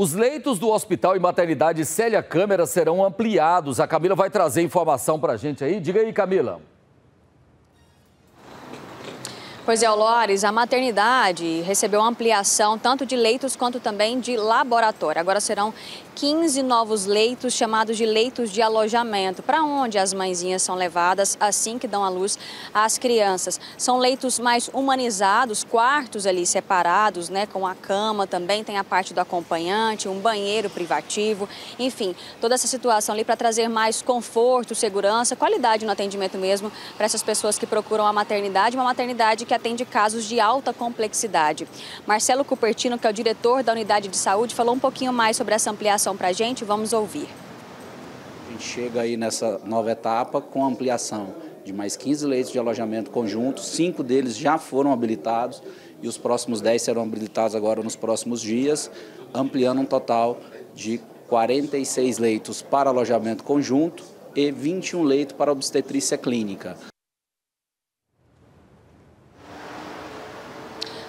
Os leitos do Hospital e Maternidade Célia Câmara serão ampliados. A Camila vai trazer informação para a gente aí. Diga aí, Camila. Pois é, Lores, a maternidade recebeu ampliação tanto de leitos quanto também de laboratório. Agora serão 15 novos leitos, chamados de leitos de alojamento, para onde as mãezinhas são levadas assim que dão à luz às crianças. São leitos mais humanizados, quartos ali separados, né, com a cama, também tem a parte do acompanhante, um banheiro privativo, enfim, toda essa situação ali para trazer mais conforto, segurança, qualidade no atendimento mesmo para essas pessoas que procuram a maternidade, uma maternidade que atende casos de alta complexidade. Marcelo Cupertino, que é o diretor da unidade de saúde, falou um pouquinho mais sobre essa ampliação para a gente. Vamos ouvir. A gente chega aí nessa nova etapa com ampliação de mais 15 leitos de alojamento conjunto, cinco deles já foram habilitados e os próximos 10 serão habilitados agora nos próximos dias, ampliando um total de 46 leitos para alojamento conjunto e 21 leitos para obstetrícia clínica.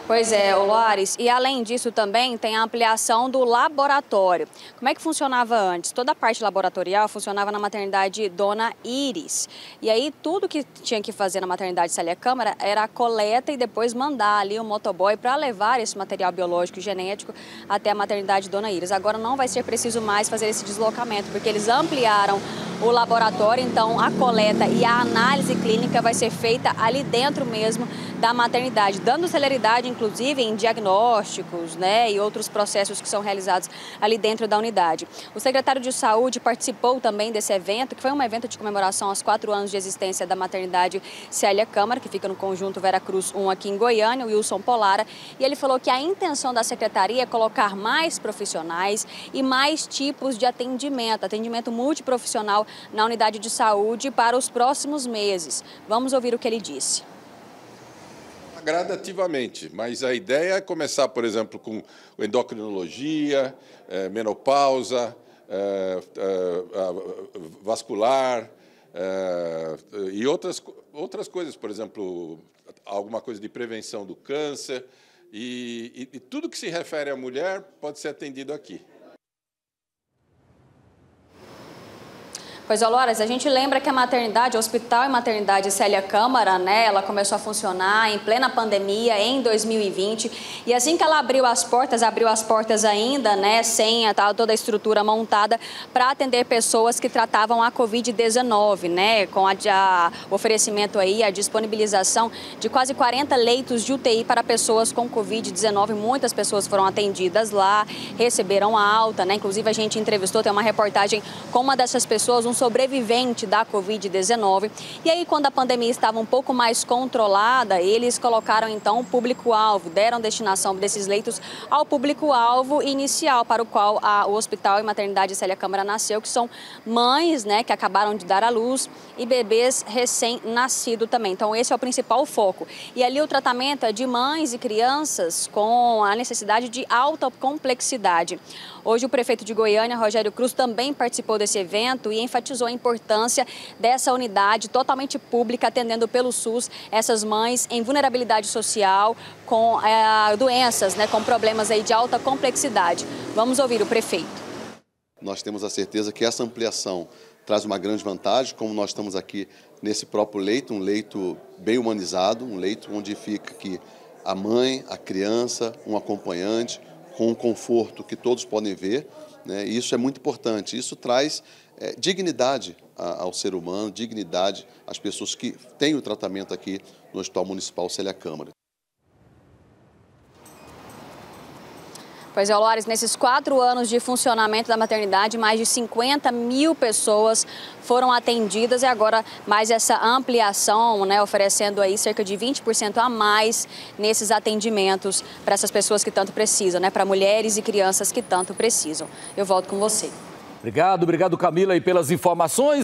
Pois é, Loares. E além disso também tem a ampliação do laboratório. Como é que funcionava antes? Toda a parte laboratorial funcionava na maternidade Dona Iris. E aí tudo que tinha que fazer na maternidade Célia Câmara era a coleta e depois mandar ali o motoboy para levar esse material biológico e genético até a maternidade Dona Iris. Agora não vai ser preciso mais fazer esse deslocamento, porque eles ampliaram o laboratório, então a coleta e a análise clínica vai ser feita ali dentro mesmo da maternidade, dando celeridade, inclusive, em diagnósticos né, e outros processos que são realizados ali dentro da unidade. O secretário de Saúde participou também desse evento, que foi um evento de comemoração aos quatro anos de existência da maternidade Célia Câmara, que fica no conjunto Vera Cruz 1 aqui em Goiânia, Wilson Polara, e ele falou que a intenção da secretaria é colocar mais profissionais e mais tipos de atendimento, atendimento multiprofissional na unidade de saúde para os próximos meses. Vamos ouvir o que ele disse gradativamente, mas a ideia é começar, por exemplo, com endocrinologia, eh, menopausa, eh, eh, vascular e outras, outras coisas, por exemplo, alguma coisa de prevenção do câncer, e, e, e tudo que se refere à mulher pode ser atendido aqui. Pois, Oloras, a gente lembra que a maternidade, o Hospital e Maternidade Célia Câmara, né, ela começou a funcionar em plena pandemia em 2020. E assim que ela abriu as portas, abriu as portas ainda, né, sem a, toda a estrutura montada para atender pessoas que tratavam a Covid-19, né, com a, a, o oferecimento aí, a disponibilização de quase 40 leitos de UTI para pessoas com Covid-19. Muitas pessoas foram atendidas lá, receberam a alta, né, inclusive a gente entrevistou, tem uma reportagem com uma dessas pessoas, um sobrevivente da Covid-19. E aí, quando a pandemia estava um pouco mais controlada, eles colocaram então o público-alvo, deram destinação desses leitos ao público-alvo inicial para o qual a, o Hospital e Maternidade Célia Câmara nasceu, que são mães né, que acabaram de dar à luz e bebês recém-nascidos também. Então, esse é o principal foco. E ali o tratamento é de mães e crianças com a necessidade de alta complexidade. Hoje, o prefeito de Goiânia, Rogério Cruz, também participou desse evento e enfatizou a importância dessa unidade totalmente pública, atendendo pelo SUS essas mães em vulnerabilidade social, com é, doenças, né, com problemas aí de alta complexidade. Vamos ouvir o prefeito. Nós temos a certeza que essa ampliação traz uma grande vantagem, como nós estamos aqui nesse próprio leito, um leito bem humanizado, um leito onde fica aqui a mãe, a criança, um acompanhante, com um conforto que todos podem ver. Né? E isso é muito importante. Isso traz é, dignidade ao ser humano, dignidade às pessoas que têm o tratamento aqui no Hospital Municipal Célia Câmara. Pois é, Lores, nesses quatro anos de funcionamento da maternidade, mais de 50 mil pessoas foram atendidas e agora mais essa ampliação, né, oferecendo aí cerca de 20% a mais nesses atendimentos para essas pessoas que tanto precisam, né, para mulheres e crianças que tanto precisam. Eu volto com você. Obrigado, obrigado Camila e pelas informações.